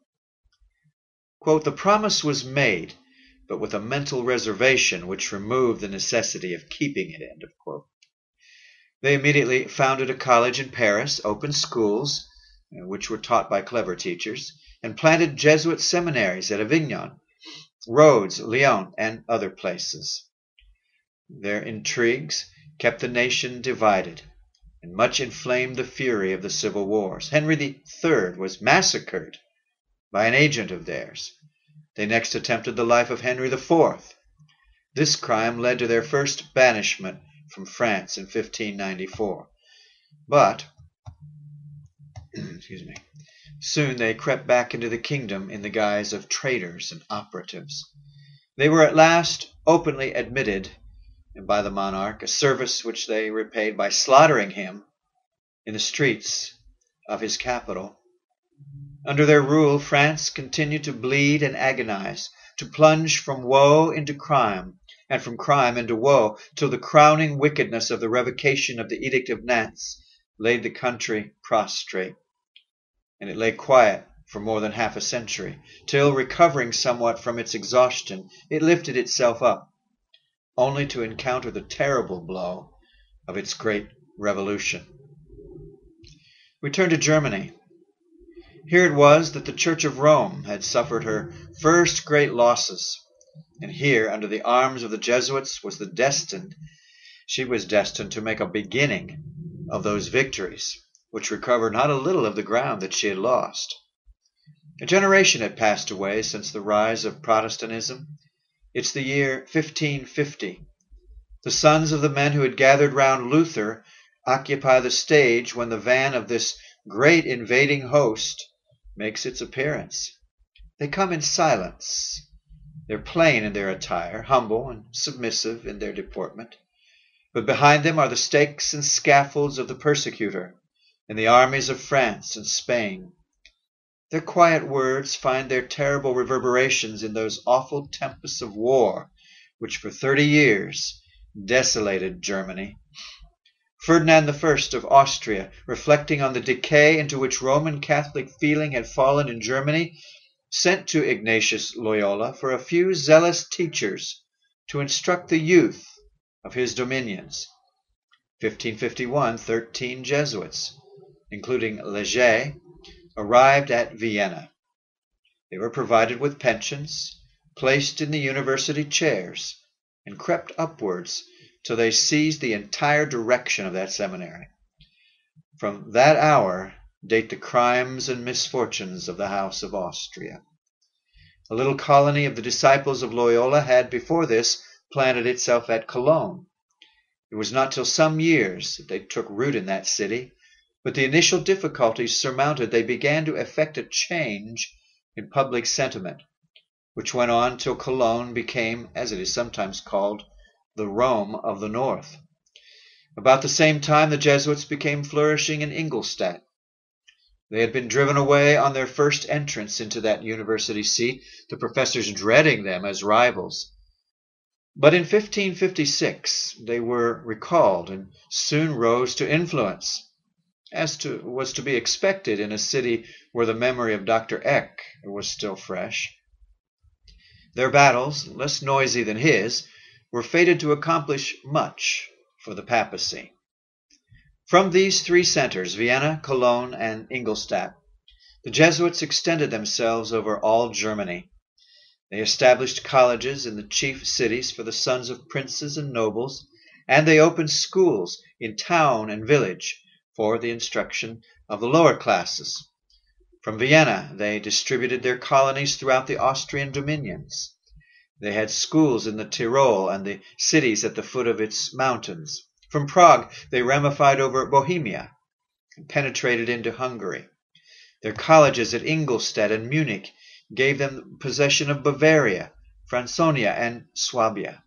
Quote, the promise was made, but with a mental reservation which removed the necessity of keeping it. They immediately founded a college in Paris, opened schools, uh, which were taught by clever teachers, and planted Jesuit seminaries at Avignon, Rhodes, Lyon, and other places. Their intrigues kept the nation divided and much inflamed the fury of the civil wars. Henry III was massacred by an agent of theirs. They next attempted the life of Henry IV. This crime led to their first banishment from France in 1594. But, excuse me, Soon they crept back into the kingdom in the guise of traitors and operatives. They were at last openly admitted and by the monarch, a service which they repaid by slaughtering him in the streets of his capital. Under their rule, France continued to bleed and agonize, to plunge from woe into crime, and from crime into woe, till the crowning wickedness of the revocation of the Edict of Nantes laid the country prostrate and it lay quiet for more than half a century, till, recovering somewhat from its exhaustion, it lifted itself up, only to encounter the terrible blow of its great revolution. We turn to Germany. Here it was that the Church of Rome had suffered her first great losses, and here, under the arms of the Jesuits, was the destined she was destined to make a beginning of those victories which recovered not a little of the ground that she had lost. A generation had passed away since the rise of Protestantism. It's the year 1550. The sons of the men who had gathered round Luther occupy the stage when the van of this great invading host makes its appearance. They come in silence. They're plain in their attire, humble and submissive in their deportment. But behind them are the stakes and scaffolds of the persecutor and the armies of France and Spain. Their quiet words find their terrible reverberations in those awful tempests of war which for thirty years desolated Germany. Ferdinand I of Austria, reflecting on the decay into which Roman Catholic feeling had fallen in Germany, sent to Ignatius Loyola for a few zealous teachers to instruct the youth of his dominions. 1551, thirteen Jesuits including Le Jay, arrived at Vienna. They were provided with pensions, placed in the university chairs, and crept upwards till they seized the entire direction of that seminary. From that hour date the crimes and misfortunes of the House of Austria. A little colony of the disciples of Loyola had before this planted itself at Cologne. It was not till some years that they took root in that city but the initial difficulties surmounted, they began to effect a change in public sentiment, which went on till Cologne became, as it is sometimes called, the Rome of the North. About the same time, the Jesuits became flourishing in Ingolstadt. They had been driven away on their first entrance into that university seat, the professors dreading them as rivals. But in 1556 they were recalled and soon rose to influence, as to, was to be expected in a city where the memory of Dr. Eck was still fresh. Their battles, less noisy than his, were fated to accomplish much for the papacy. From these three centers, Vienna, Cologne, and Ingolstadt, the Jesuits extended themselves over all Germany. They established colleges in the chief cities for the sons of princes and nobles, and they opened schools in town and village for the instruction of the lower classes. From Vienna they distributed their colonies throughout the Austrian dominions. They had schools in the Tyrol and the cities at the foot of its mountains. From Prague they ramified over Bohemia and penetrated into Hungary. Their colleges at Ingolstadt and Munich gave them possession of Bavaria, Franconia, and Swabia.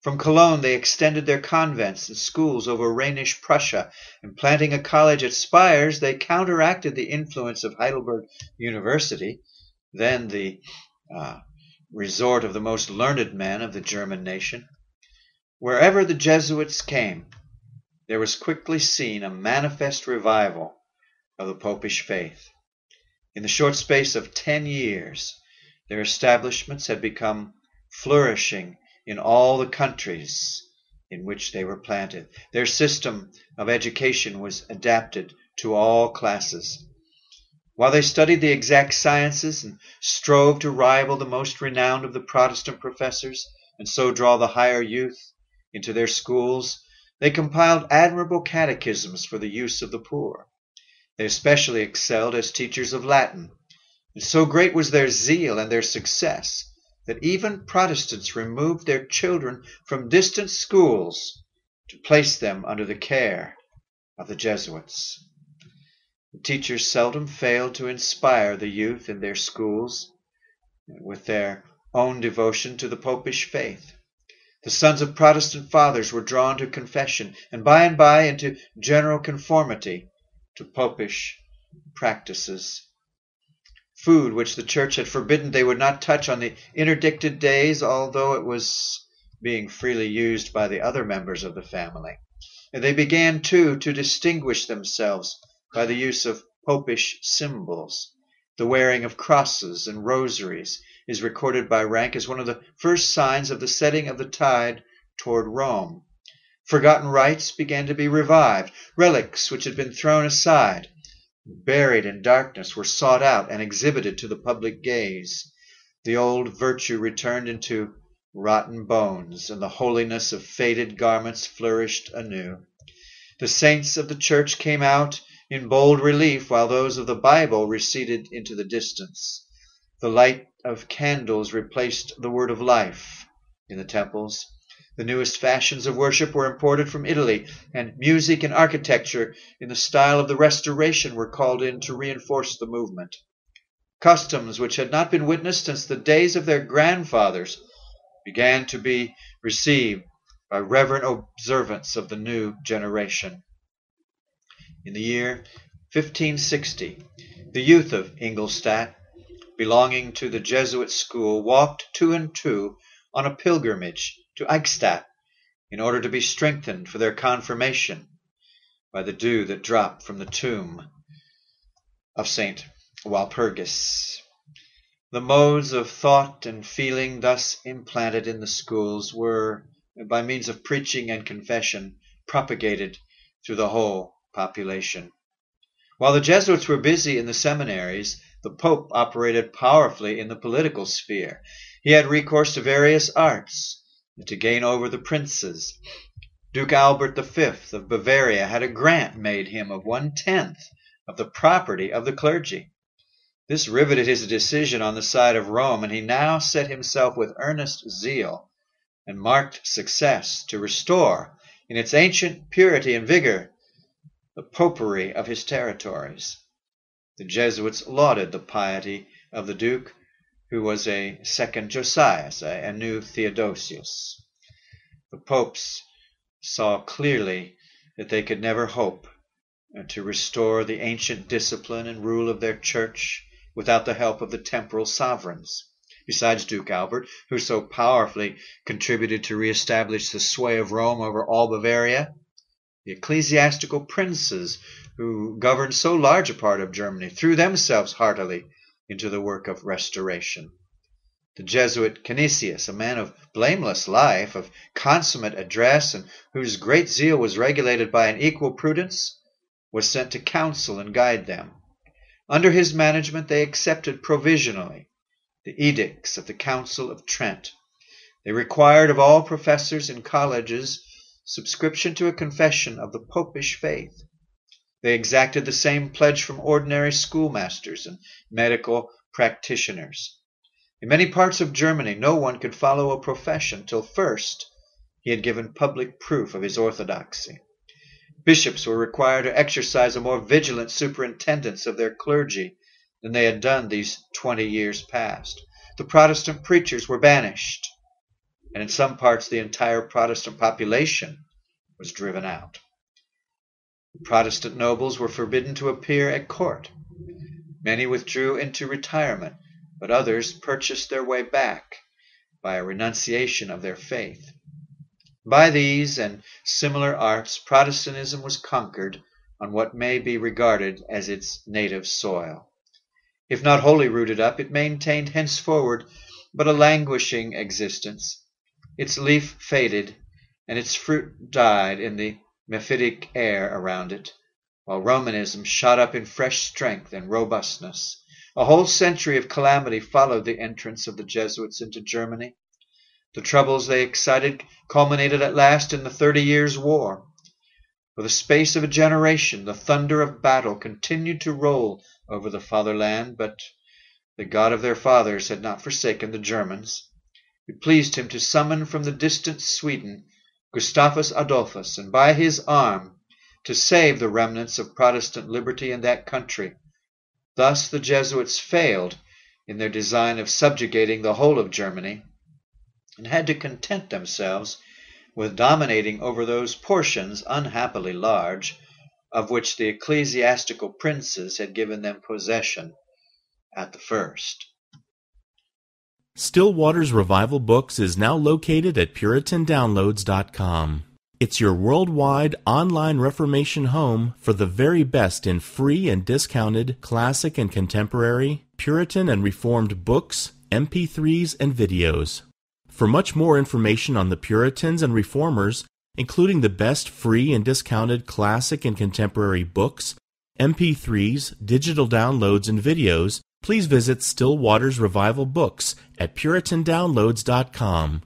From Cologne they extended their convents and schools over Rhenish Prussia, and planting a college at Spires, they counteracted the influence of Heidelberg University, then the uh, resort of the most learned men of the German nation. Wherever the Jesuits came, there was quickly seen a manifest revival of the popish faith. In the short space of ten years, their establishments had become flourishing in all the countries in which they were planted. Their system of education was adapted to all classes. While they studied the exact sciences and strove to rival the most renowned of the Protestant professors, and so draw the higher youth into their schools, they compiled admirable catechisms for the use of the poor. They especially excelled as teachers of Latin, and so great was their zeal and their success that even Protestants removed their children from distant schools to place them under the care of the Jesuits. Teachers seldom failed to inspire the youth in their schools with their own devotion to the popish faith. The sons of Protestant fathers were drawn to confession, and by and by into general conformity to popish practices. Food which the church had forbidden they would not touch on the interdicted days, although it was being freely used by the other members of the family. And they began, too, to distinguish themselves by the use of popish symbols. The wearing of crosses and rosaries is recorded by Ranke as one of the first signs of the setting of the tide toward Rome. Forgotten rites began to be revived. Relics which had been thrown aside, buried in darkness, were sought out and exhibited to the public gaze. The old virtue returned into rotten bones, and the holiness of faded garments flourished anew. The saints of the church came out in bold relief, while those of the Bible receded into the distance. The light of candles replaced the word of life in the temples. The newest fashions of worship were imported from Italy, and music and architecture in the style of the Restoration were called in to reinforce the movement. Customs which had not been witnessed since the days of their grandfathers began to be received by reverent observance of the new generation. In the year 1560, the youth of Ingolstadt, belonging to the Jesuit school, walked two and two on a pilgrimage to Eichstatt in order to be strengthened for their confirmation by the dew that dropped from the tomb of St. Walpurgis. The modes of thought and feeling thus implanted in the schools were, by means of preaching and confession, propagated through the whole population. While the Jesuits were busy in the seminaries, the Pope operated powerfully in the political sphere. He had recourse to various arts to gain over the princes. Duke Albert V of Bavaria had a grant made him of one tenth of the property of the clergy. This riveted his decision on the side of Rome, and he now set himself with earnest zeal and marked success to restore, in its ancient purity and vigor, the popery of his territories. The Jesuits lauded the piety of the Duke who was a second Josias, a new Theodosius. The popes saw clearly that they could never hope uh, to restore the ancient discipline and rule of their church without the help of the temporal sovereigns. besides Duke Albert, who so powerfully contributed to reestablish the sway of Rome over all Bavaria, the ecclesiastical princes who governed so large a part of Germany threw themselves heartily into the work of restoration. The Jesuit Canisius, a man of blameless life, of consummate address, and whose great zeal was regulated by an equal prudence, was sent to counsel and guide them. Under his management they accepted provisionally the edicts of the Council of Trent. They required of all professors in colleges subscription to a confession of the popish faith. They exacted the same pledge from ordinary schoolmasters and medical practitioners. In many parts of Germany no one could follow a profession till first he had given public proof of his orthodoxy. Bishops were required to exercise a more vigilant superintendence of their clergy than they had done these twenty years past. The Protestant preachers were banished, and in some parts the entire Protestant population was driven out. Protestant nobles were forbidden to appear at court. Many withdrew into retirement but others purchased their way back by a renunciation of their faith. By these and similar arts, Protestantism was conquered on what may be regarded as its native soil. If not wholly rooted up, it maintained henceforward but a languishing existence. Its leaf faded, and its fruit died in the mephitic air around it, while Romanism shot up in fresh strength and robustness. A whole century of calamity followed the entrance of the Jesuits into Germany. The troubles they excited culminated at last in the Thirty Years' War. For the space of a generation the thunder of battle continued to roll over the fatherland, but the God of their fathers had not forsaken the Germans. It pleased him to summon from the distant Sweden Gustavus Adolphus, and by his arm to save the remnants of Protestant liberty in that country. Thus the Jesuits failed in their design of subjugating the whole of Germany, and had to content themselves with dominating over those portions, unhappily large, of which the ecclesiastical princes had given them possession at the first. Still Waters Revival Books is now located at PuritanDownloads.com. It's your worldwide online Reformation home for the very best in free and discounted classic and contemporary, Puritan and Reformed books, MP3s, and videos. For much more information on the Puritans and Reformers, including the best free and discounted classic and contemporary books, MP3s, digital downloads, and videos, please visit Still Waters Revival Books at PuritanDownloads.com.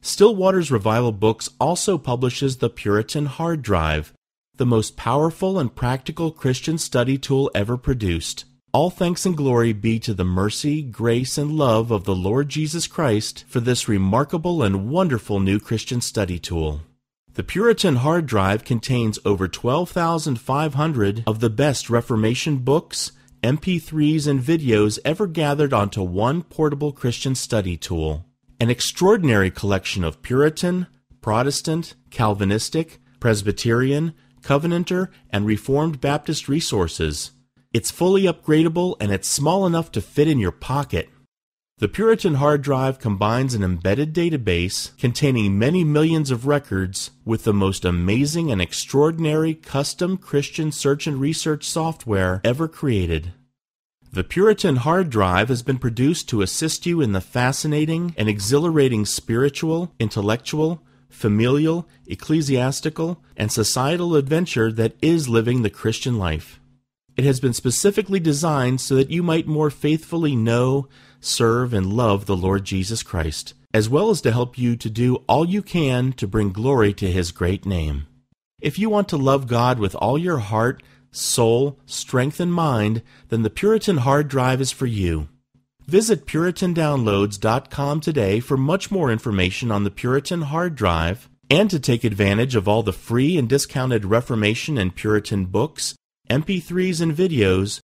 Still Waters Revival Books also publishes the Puritan Hard Drive, the most powerful and practical Christian study tool ever produced. All thanks and glory be to the mercy, grace, and love of the Lord Jesus Christ for this remarkable and wonderful new Christian study tool. The Puritan Hard Drive contains over 12,500 of the best Reformation books, MP3s, and videos ever gathered onto one portable Christian study tool an extraordinary collection of Puritan, Protestant, Calvinistic, Presbyterian, Covenanter, and Reformed Baptist resources. It's fully upgradable and it's small enough to fit in your pocket. The Puritan hard drive combines an embedded database containing many millions of records with the most amazing and extraordinary custom Christian search and research software ever created. The Puritan hard drive has been produced to assist you in the fascinating and exhilarating spiritual, intellectual, familial, ecclesiastical, and societal adventure that is living the Christian life. It has been specifically designed so that you might more faithfully know, serve, and love the Lord Jesus Christ, as well as to help you to do all you can to bring glory to His great name. If you want to love God with all your heart, soul, strength, and mind, then the Puritan hard drive is for you. Visit PuritanDownloads.com today for much more information on the Puritan hard drive and to take advantage of all the free and discounted Reformation and Puritan books, MP3s, and videos